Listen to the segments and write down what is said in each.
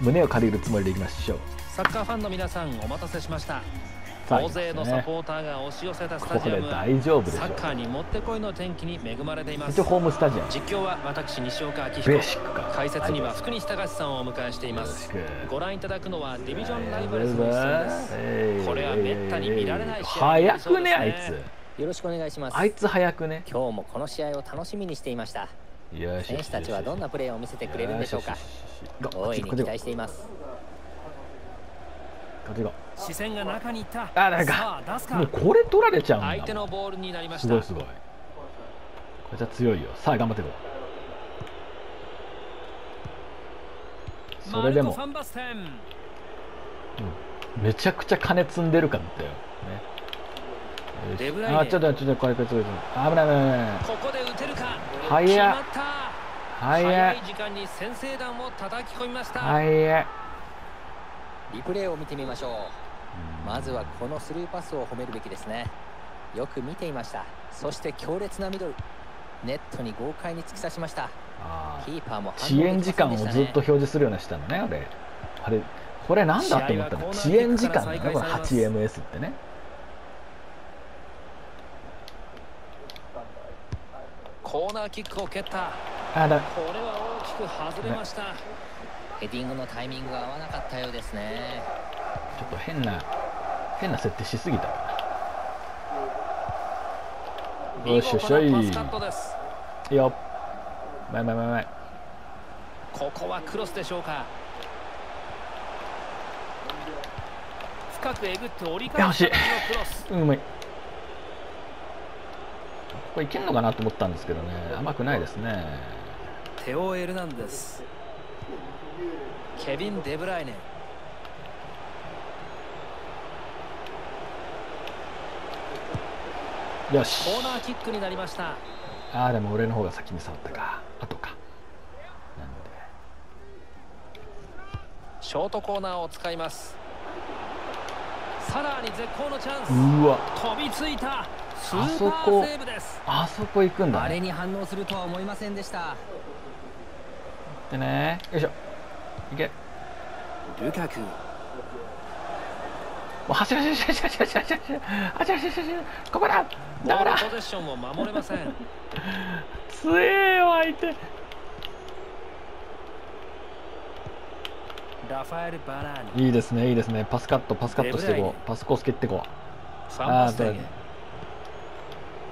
胸を借りるつもりでいきましょう。サッカーファンの皆さんお待たせしました。大勢のサポーターが押し寄せたスタジアム。は大丈夫でしょサッカーにもってこいの天気に恵まれています。ホームスタジアム。実況は私西岡明彦シックか。解説には福西隆さんをお迎えしています。ご覧いただくのはディビジョンライバルズの一戦です。えーこれは滅多に見られない試合早くねあいつ。よろしくお願いします。あいつ早くね。今日もこの試合を楽しみにしていました選手たちはどんなプレーを見せてくれるんでしょうか？大いに期待しています視線が中に行ったあ誰かさあ出すうもうこれ取られちゃうんだ相手のボールになりましたすごいすごいこれじゃ強いよさあ頑張っていこうそれでもめちゃくちゃ金積んでるかったよ、ね、あちょっとちょっとこれこれこれ危ない危ない危ないここで打てるか？早っ。早い時間に先制弾を叩き込みました、早いリプレイを見てみましょう。まずはこのスルーパスを褒めるべきですね。よく見ていました。そして強烈なミドル。ネットに豪快に突き刺しました。キーパーも遅延時間をずっと表示するようにしたのねあれ。あれこれなんだと思ったの。遅延時間なのこの 8ms ってねコーナーキックを蹴った。あだこれは大きく外れました、ヘディングのタイミングが合わなかったようですね。ちょっと変な変な設定しすぎたかな。よしよしよい。見事なパスカットです。いいよ前前前前。ここはクロスでしょうか。深くえぐって折り返しのクロス。うんうまいここいけんのかなと思ったんですけどね。甘くないですね。テオ・エルナンデス。ケビン・デブライネ。よし。コーナーキックになりました。ああでも俺の方が先に触ったか。後か。なんで。ショートコーナーを使います。さらに絶好のチャンス。うわ。飛びついたあそパこあそこ行くんだあれねに反応するとは思いませんでした。でね。よいしょ。いけ。ルカクもう走れ走れ走れ走れ走れ走れ走れ走れここだ。だから。ルポゼッションを守れません。強えよ相手。ラファエル・バラーニ。いいですねいいですね。パスカットパスカットしていこう。パスコース蹴っていこファンバステンあーへ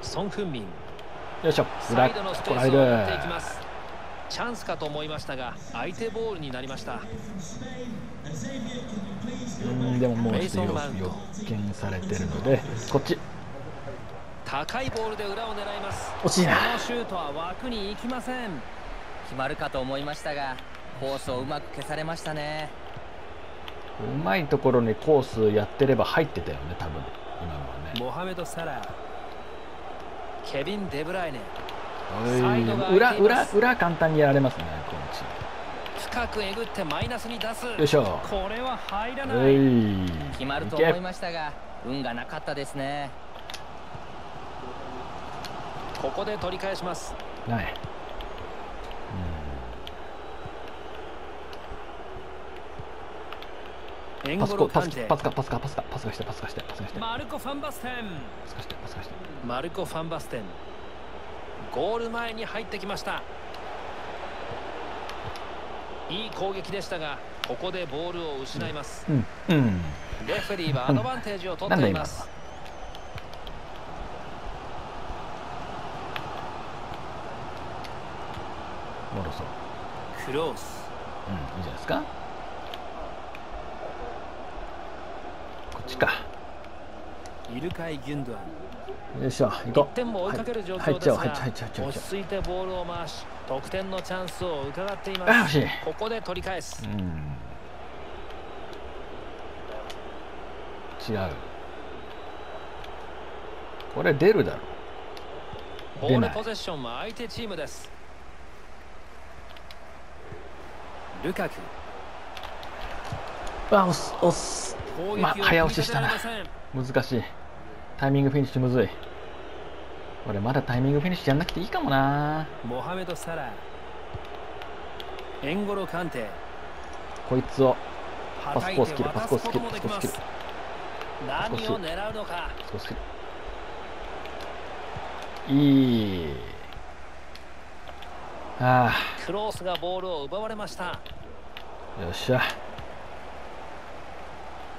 ソン・フンミン。うよいしょ。サ裏イドのスペこらえースを持っていきるチャンスかと思いましたが相手ボールになりました。うんでももうちょっと予見されてるのでこっち。高いボールで裏を狙います。惜しいな。このシュートは枠に行きません。決まるかと思いましたがコースをうまく消されましたね。うまいところにコースやってれば入ってたよね多分。今のはね。モハメド・サラーケビン・デブライネ。裏裏裏簡単にやられますねこのチ深くえぐってマイナスに出す。よいしょ。これは入らなおいい。決まると思いましたが運がなかったですね。ここで取り返します。ないパスコパスパスカパスカパスカパスカしてパスカしてパスカして。パマルコ・ファンバステン。スカしてパスカして。マルコ・ファンバステン。ゴール前に入ってきました。いい攻撃でしたがここでボールを失います。うん。うん。レフェリーはアドバンテージを取っています。モロソクロース。うんいいじゃないですかこっちかイルカイ・ギュンドアン。よいしょ行こ1点も追いかける状入っ況ですがちゃおう入っちゃおう入っちゃおう入っちゃおう落ち着いてボールを回し得点のチャンスを伺っていあます。惜しいここで取り返す。ううん。違う。これ出るだろ。ボ出ない。ールポゼッションは相手チームです。ルカク。あ押す押す。まあ早押ししたな。難しいタイミングフィニッシュむずい。俺まだタイミングフィニッシュやんなくていいかもな。モハメド・サラーエンゴロ・カンテ。こいつをパスコース切るパスコース切ることもできますパスコース切る。何を狙うのか。少しいい。あクロースがボールを奪われました。あよっしゃ。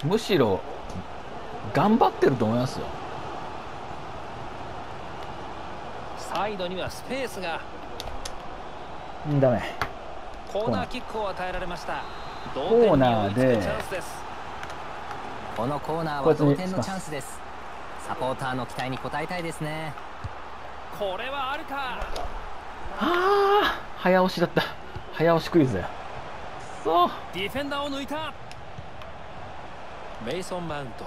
むしろ頑張ってると思いますよサイドにはスペースが。うんダメ。コーナーキックを与えられました。同コーナーで。追いつくチャンスです。このコーナーはい同点のチャンスです。サポーターの期待に応えたいですね。これはあるか。ああ早押しだった。早押しクイズだよ。そう。ディフェンダーを抜いた。メイソン・マウント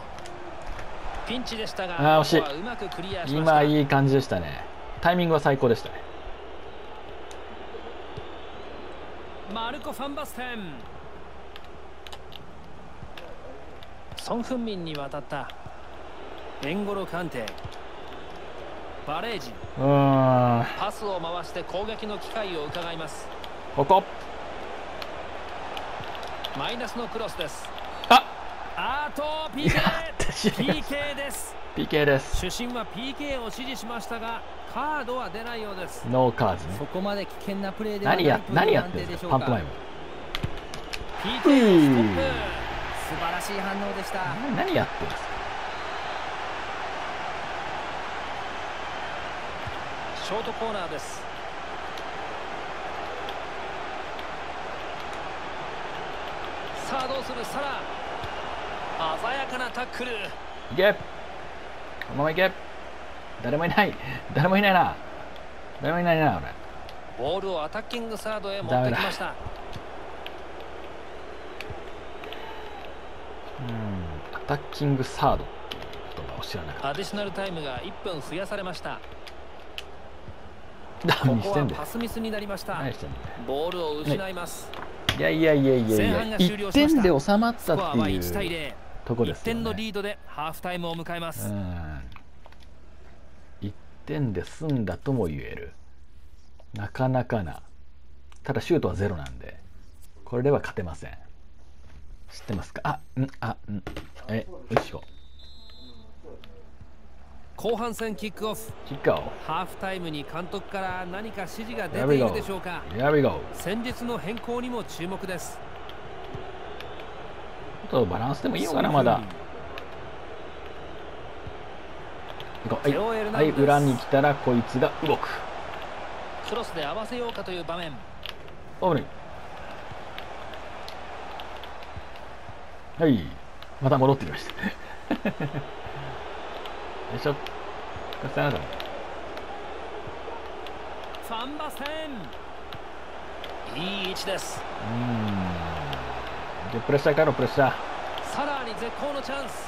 ピンチでしたがあー惜しい。ここはうまくクリアしました。今いい感じでしたねタイミングは最高でしたね。マルコ・ファンバステン。ソン・フンミンに渡った。エンゴロ・カンテ。バレージ。パスを回して攻撃の機会を伺います。ここ。マイナスのクロスです。あ。あーと PK です。PK です。主審は PK を指示しましたがカードは出ないようです。ノーカーズねそこまで危険なプレーで何や何やってんですかか。パントマイム PK 素晴らしい反応でした。何やってんですか？ショートコーナーです。さあどうする？サラ。鮮やかなタックル。いけこのままいけ誰もいない。誰もいないな。誰もいないな俺。ボールをアタッキングサードへ持ってきました。うん。アタッキングサードっていう言葉を知らなかっアディショナルタイムが1分増やされました。何してんだよ。パスミスになりました。ボールを失います。いやいやいやいやいや。前半が終了しま1した。点で収まったってい1対う0とこで1すよね。点のリードでハーフタイムを迎えます。うん。1点で済んだとも言える。なかなかな。ただシュートはゼロなんで。これでは勝てません。知ってますか？あんあん。えよしこ後半戦キックオフ。キッカーをハーフタイムに監督から何か指示が出ているでしょうか？戦術の変更にも注目です。ちょっとバランスでもいいのかなまだ行こうはい、はい、裏に来たらこいつが動く。クロスで合わせようかという場面。オープニンはい。また戻ってきました。よいしょ。これさよならファンバステンいい位置です。うーん。でプレッシャーかろプレッシャー。さらに絶好のチャンス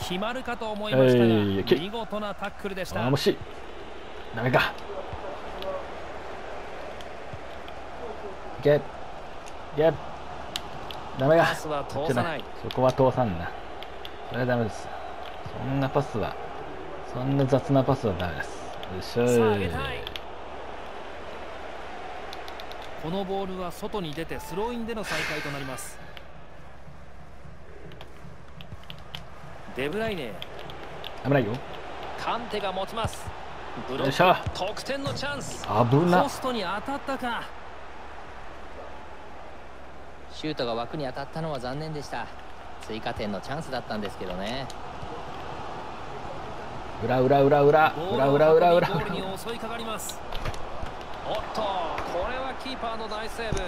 決まるかと思いましたが、えい。け見事なタックルでした。あー惜しい。ダメか。いけいけダメか。パスは通さない。そこは通さんな。それはダメです。そんなパスはそんな雑なパスはダメです。よいしょこのボールは外に出てスローインでの再開となりますデブライネ。危ないよ。カンテが持ちます。ブロック。得点のチャンス。危な。ポストに当たったか。シュートが枠に当たったのは残念でした。追加点のチャンスだったんですけどね。裏裏裏裏。裏を裏裏。裏運びゴールに襲いかかります。おっとこれはキーパーの大セーブ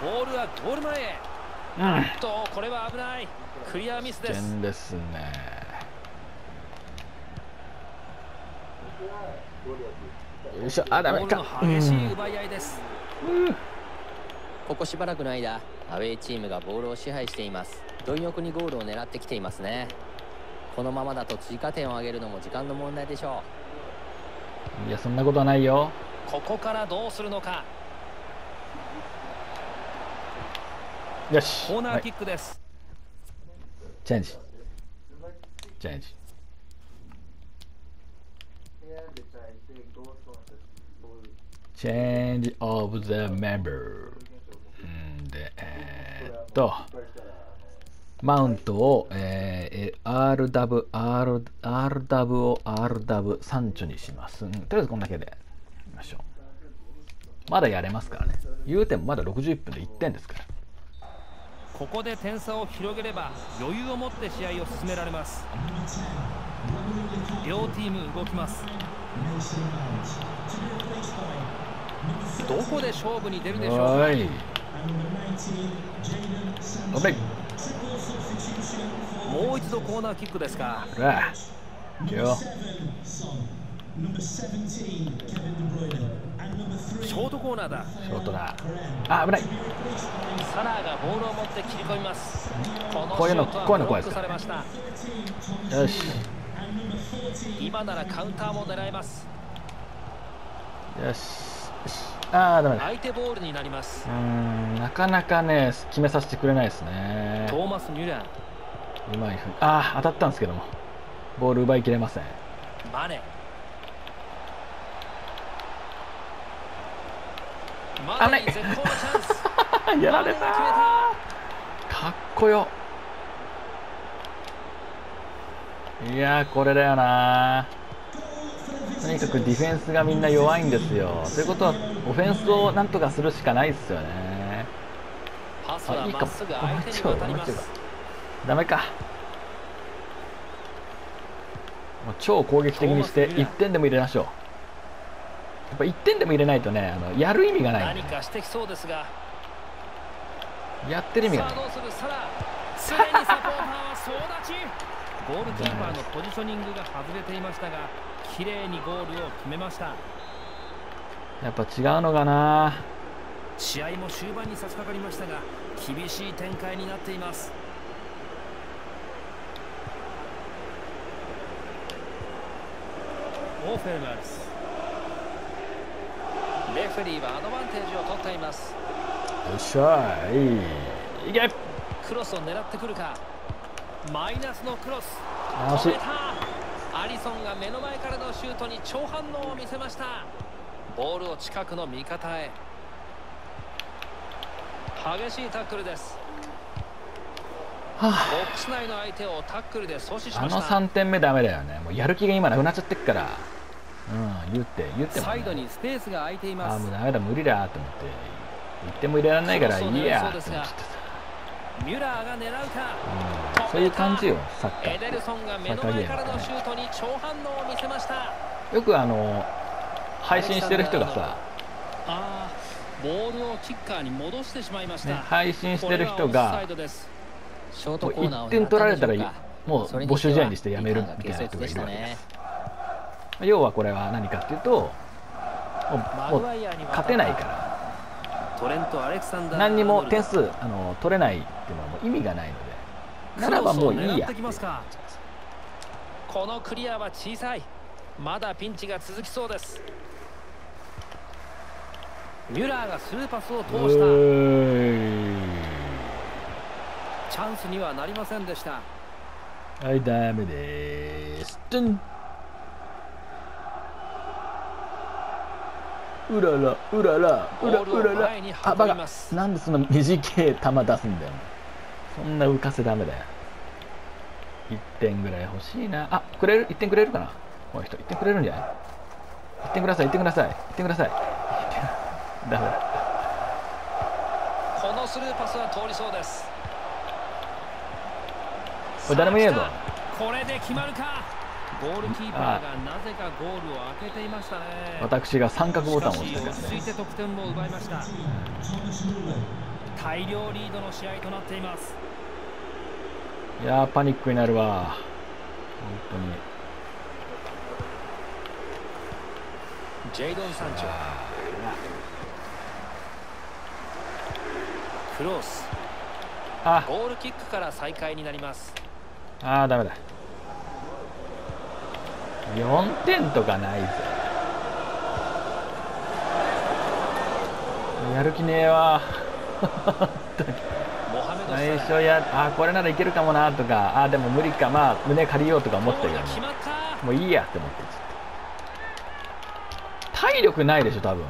ボールはゴール前へ。うん。とこれは危ない。クリアミスです。点ですね。よいしょ。あダメ。か激しいうん奪い合いです。ここしばらくの間アウェーチームがボールを支配しています。貪欲にゴールを狙ってきていますね。このままだと追加点を挙げるのも時間の問題でしょいやそんなことはないよ。ここからどうするのかよし。コーナーキはい。ックです、チェンジ。チェンジ。チェンジオブザメンバーんでえーっとマウントを、えー、R ダブ R, R ダブを R ダブ3丁にします、うんとりあえずこんだけで。いきましょ。うまだやれますからね。言うてもまだ61分で1点ですからここで点差を広げれば余裕を持って試合を進められます両チーム動きますどこで勝負に出るでしょうかもう一度コーナーキックですかいくよショートコーナーだ。ショートだ。あ危ない。サラーがボールを持って切り込みます。こういうのこういうの怖いですよし。今ならカウンターも狙えます。よし。よしああダメだ。相手ボールになります。うーんなかなかね決めさせてくれないですね。トーマス・ミュラー。うまいふうああ当たったんですけども。ボール奪いきれません。マネマネに絶好のチャンス。やられたかっこよ。いやーこれだよなとにかくディフェンスがみんな弱いんですよ。ということはオフェンスをなんとかするしかないですよね。たパスはまっすぐ相手に渡ります。ダメか。もう超攻撃的にして1点でも入れましょうやっぱ1点でも入れないとねあのやる意味がない。んで何かしてきそうですが。やってる意味がない。さあどうする？サラすでにサポーターは総立ち。ゴールキーパーのポジショニングが外れていましたが綺麗にゴールを決めました。やっぱ違うのかな。試合も終盤に差し掛かりましたが厳しい展開になっています。オーフェルマルスレフェリーはアドバンテージを取っています。よっしゃいい。け。クロスを狙ってくるか。マイナスのクロス。惜し。い止めた。アリソンが目の前からのシュートに超反応を見せました。ボールを近くの味方へ。激しいタックルです。はボックス内の相手をタックルで阻止しあ、あのました。3点目ダメだよね。もうやる気が今なくなっちゃってっからうん言って言っても、ね、サイドにスペースが空いていあます。ーもうダメだ無理だと思って。1点も入れられないからいいやって思ってさ、ミュラーが狙うか。うん、そういう感じよサッカエデルーソンが目の前からのシュートに超反応を見せました。よくあの配信してる人がさ、あーボールをキッカーに戻してしまいました、ね、配信してる人がショートコーナーを1点取られたらもう募集試合にししててやめるはみたいな人がいるわけで軽す。率要はこれは何かっていうともマう勝てないから。何にも点数数あの取れないっていうのはもう意味がないので。ならばもういいやこのクリアは小さい。まだピンチが続きそうです。ミュラーがスルーパスを通うしたチャンスにはなりませんでした。はいダメですトゥンうららうららうらうららあバカ。なんでそんな短い球出すんだよ。そんな浮かせダメだよ。1点ぐらい欲しいな。あくれる？1点くれるかな？この人1点くれるんじゃない？1点ください1点ください1点ください。1点ダメだ。このスルーパスは通りそうです。これ誰もいねえぞ。これで決まるかゴールキーパーがなぜかゴールを開けていましたね。私が三角ボタンを押ししたからね。て得点も奪いました。大量リードの試合となっています。いやーパニックになるわ。本当に。ジェイドン・サンチョクロス。あ。ゴールキックから再開になります。あーダメだ4点とかないぜ。やる気ねえわ。最初やあーこれならいけるかもなとかあーでも無理か。まあ胸借りようとか思ったけどゴールが決まった。もういいやって思ってち体力ないでしょ多分。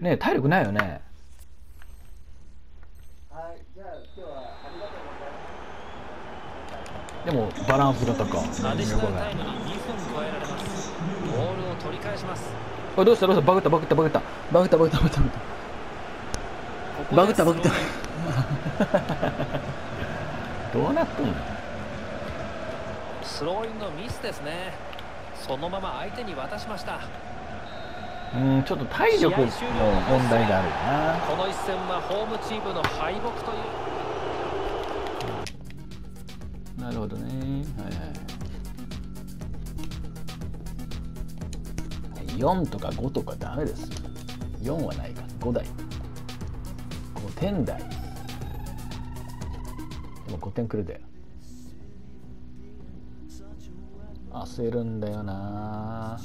ねえ体力ないよねでもバランスが高い。アディショナルタイムに2分加えられます。ボールを取り返します。どうした？どうしたバグったバグったバグったバグったバグった。バグったバグった。バグったどうなっとんのスローインのミスですねそのまま相手に渡しました。うんちょっと体力の問題があるよなこの一戦はホームチームの敗北というほどね。はいはい4とか5とかダメです。4はないか。5台。5点台。でも5点くるだよ。焦るんだよな。